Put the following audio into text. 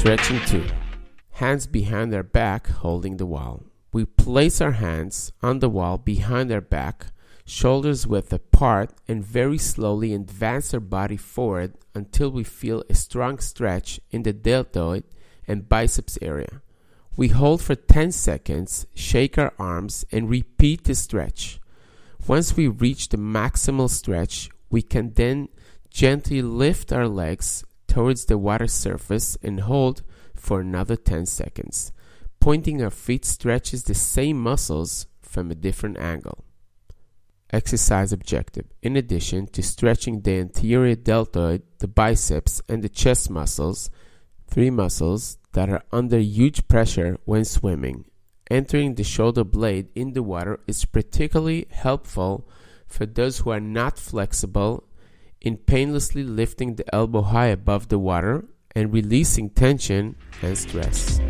Stretching 2. Hands behind our back holding the wall. We place our hands on the wall behind our back, shoulders width apart, and very slowly advance our body forward until we feel a strong stretch in the deltoid and biceps area. We hold for 10 seconds, shake our arms, and repeat the stretch. Once we reach the maximal stretch, we can then gently lift our legs towards the water surface and hold for another 10 seconds. Pointing our feet stretches the same muscles from a different angle. Exercise objective. In addition to stretching the anterior deltoid, the biceps, and the chest muscles, three muscles that are under huge pressure when swimming, entering the shoulder blade in the water is particularly helpful for those who are not flexible in painlessly lifting the elbow high above the water and releasing tension and stress.